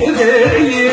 burası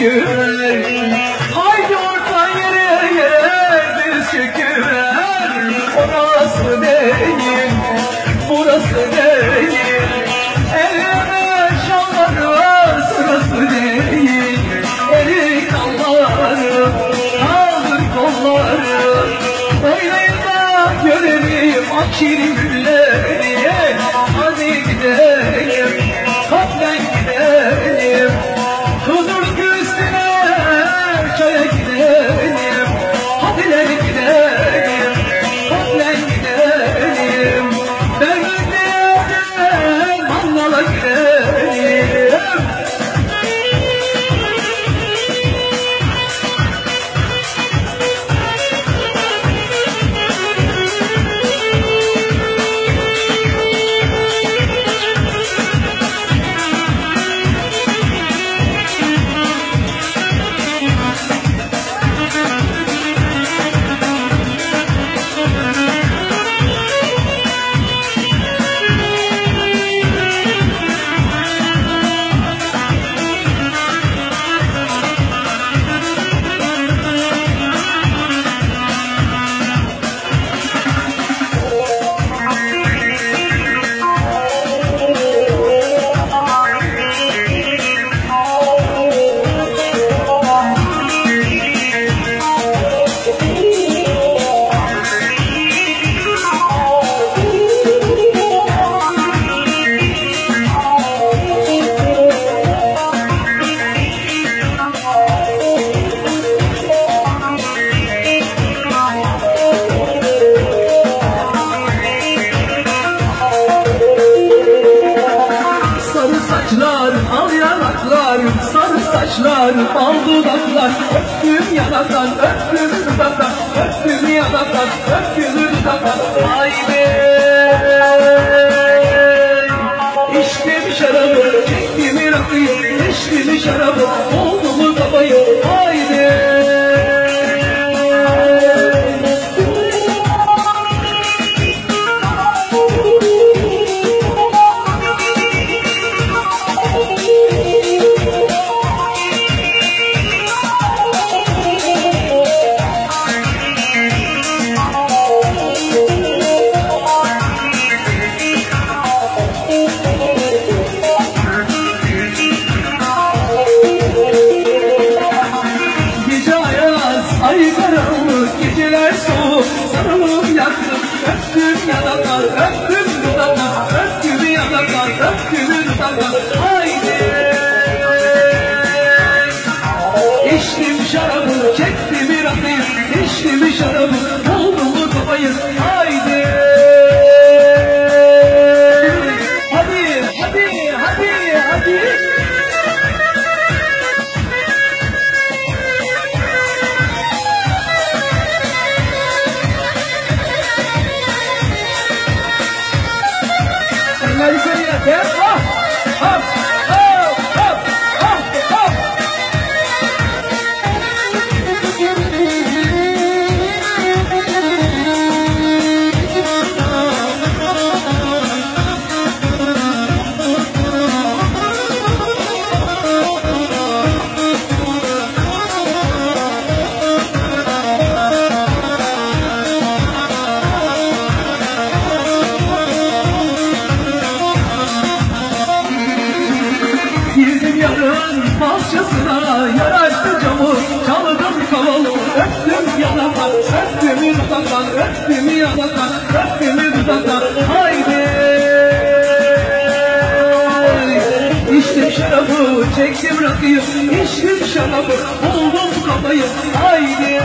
çöküver Haydi orta yere diz çöküver Orası değil burası değil. Elime şalvarı sırası değil. Eli kallarım kaldır kolları. Oynayın da görelim akşerin sarı saçlar, al dudaklar, öptüm yanaktan, öptüm dudaktan, öptüm yanaktan, öptüm dudaktan, haydi. İçtim şarabı, çektim rakıyı, içtim şarabı, öptüm dudaklar, öptüm yanaklar, öptüm dudaklar, haydi. İçtim şarabı, çektim rakıyı, içtim şarabı, oldu mu haydi. Çektim rakıyı. İçtim şarabı Buldum kafayı. Haydi